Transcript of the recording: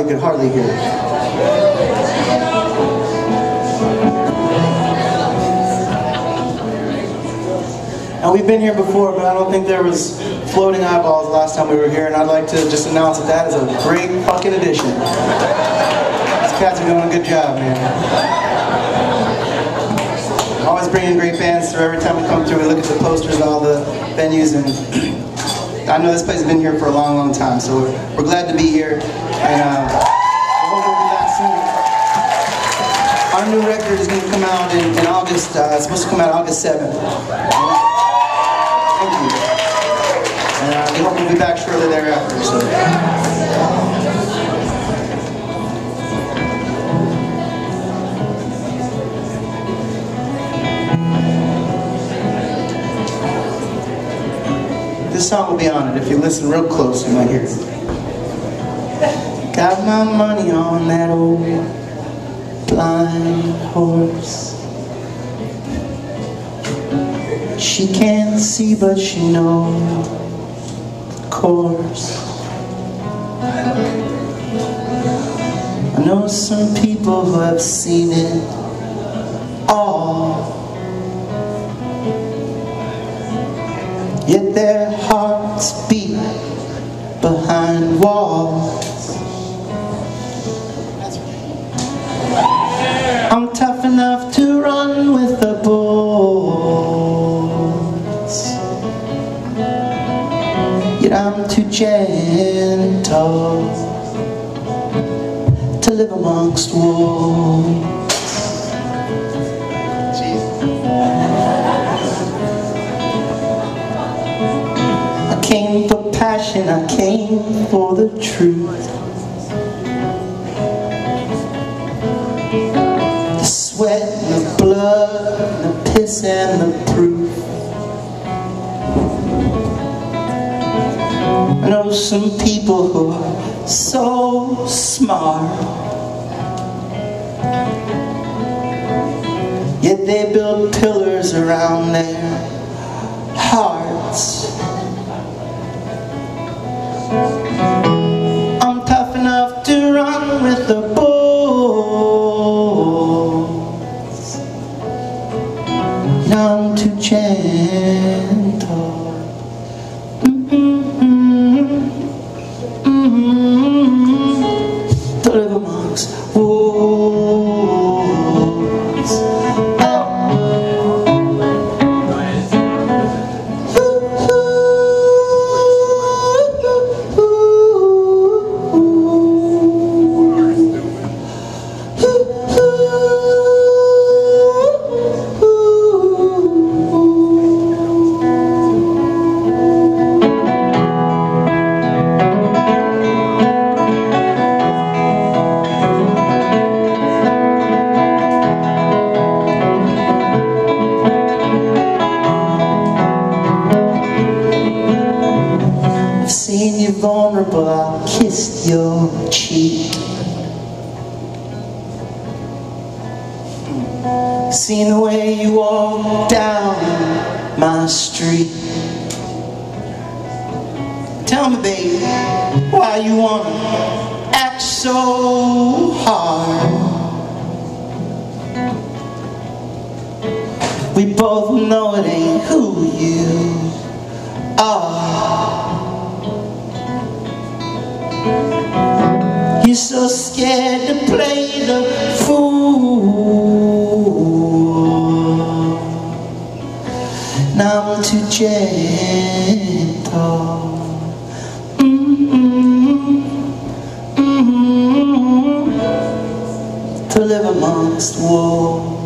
you could hardly hear. And we've been here before, but I don't think there was floating eyeballs last time we were here, and I'd like to just announce that that is a great fucking addition. These cats are doing a good job, man. Always bringing great bands through. Every time we come through, we look at the posters and all the venues, and I know this place has been here for a long, long time, so we're, we're glad to be here, and uh, we'll be back soon. Our new record is going to come out in, in August. Uh, it's supposed to come out August 7th. Thank you. And uh, we hope we'll be back shortly thereafter. So. This song will be on it. If you listen real close, you might hear it. Got my money on that old blind horse. She can't see, but she knows the course. I know some people who have seen it all. Their hearts beat behind walls. I'm tough enough to run with the bulls. Yet I'm too gentle to live amongst wolves. Passion, I came for the truth. The sweat and the blood, and the piss and the proof. I know some people who are so smart. Yet they build pillars around their hearts. I'm tough enough to run with the bulls. I'm too gentle. Mm-mm-mm. Mm-mm. To live vulnerable, I kissed your cheek. Seen the way you walk down my street. Tell me, baby, why you wanna act so hard? We both know it ain't who you are. You're so scared to play the fool. Mm-mm, mm-mm, to live amongst wolves.